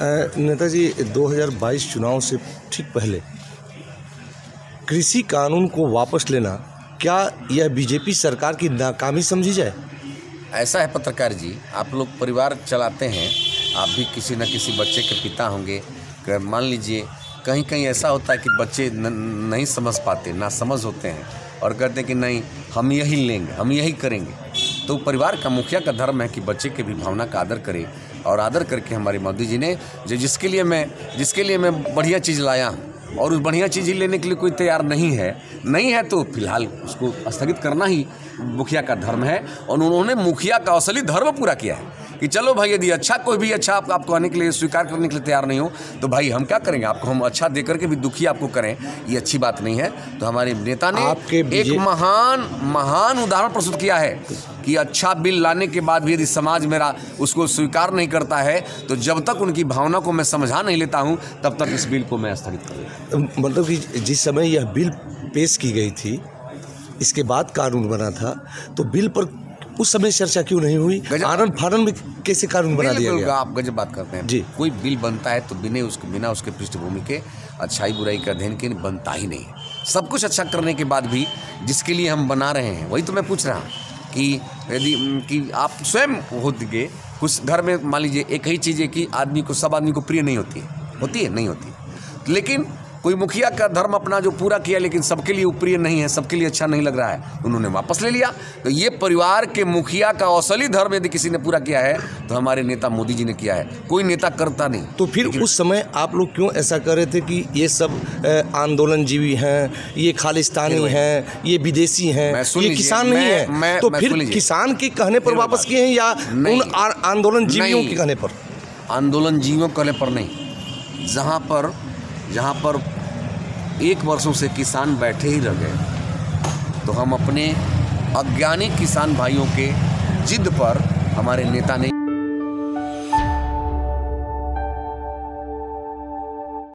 नेताजी 2022 चुनाव से ठीक पहले कृषि कानून को वापस लेना क्या यह बीजेपी सरकार की नाकामी समझी जाए? ऐसा है पत्रकार जी आप लोग परिवार चलाते हैं आप भी किसी न किसी बच्चे के पिता होंगे। मान लीजिए कहीं कहीं ऐसा होता है कि बच्चे न, नहीं समझ पाते ना समझ होते हैं। और कहते हैं कि नहीं हम यही लेंगे हम यही करेंगे। तो परिवार का मुखिया का धर्म है कि बच्चे के भी भावना का आदर करे और आदर करके हमारे मोदी जी ने जो जिसके लिए मैं, जिसके लिए मैं बढ़िया चीज़ लाया हूँ और उस बढ़िया चीज़ ही लेने के लिए कोई तैयार नहीं है नहीं है तो फ़िलहाल उसको स्थगित करना ही मुखिया का धर्म है और उन्होंने मुखिया का असली धर्म पूरा किया है। कि चलो भाई यदि अच्छा कोई भी अच्छा आप, आपको आने के लिए स्वीकार करने के लिए तैयार नहीं हो तो भाई हम क्या करेंगे? आपको हम अच्छा दे करके भी दुखी आपको करें ये अच्छी बात नहीं है। तो हमारे नेता ने आपके एक महान महान उदाहरण प्रस्तुत किया है कि अच्छा बिल लाने के बाद भी यदि समाज मेरा उसको स्वीकार नहीं करता है तो जब तक उनकी भावना को मैं समझा नहीं लेता हूँ तब तक इस बिल को मैं स्थगित कर मतलब कि जिस समय यह बिल पेश की गई थी इसके बाद कानून बना था तो बिल पर उस समय चर्चा क्यों नहीं हुई? आनंद फानन में कैसे कानून बना दिया गया? आप गजब बात करते हैं। जी। कोई बिल बनता है तो बिना उसके बिना उसके पृष्ठभूमि के अच्छाई बुराई का अध्ययन के बनता ही नहीं। सब कुछ अच्छा करने के बाद भी जिसके लिए हम बना रहे हैं वही तो मैं पूछ रहा हूँ कि यदि कि आप स्वयं होते कुछ घर में मान लीजिए एक ही चीज़ है कि आदमी को सब आदमी को प्रिय नहीं होती है। होती है? नहीं होती। लेकिन कोई मुखिया का धर्म अपना जो पूरा किया लेकिन सबके लिए प्रिय नहीं है सबके लिए अच्छा नहीं लग रहा है उन्होंने वापस ले लिया। तो ये परिवार के मुखिया का असली धर्म यदि किसी ने पूरा किया है तो हमारे नेता मोदी जी ने किया है। कोई नेता करता नहीं। तो फिर उस समय आप लोग क्यों ऐसा कर रहे थे कि ये सब अ, आंदोलनजीवी हैं ये खालिस्तानी हैं ये विदेशी हैं ये किसान नहीं है? तो फिर किसान के कहने पर वापस किए हैं या उन आ- आंदोलनजीवियों के कहने पर? आंदोलन जीवों कहने पर नहीं। जहाँ पर जहाँ पर एक वर्षों से किसान बैठे ही रह गए। तो हम अपने अज्ञानी किसान भाइयों के जिद पर हमारे नेता ने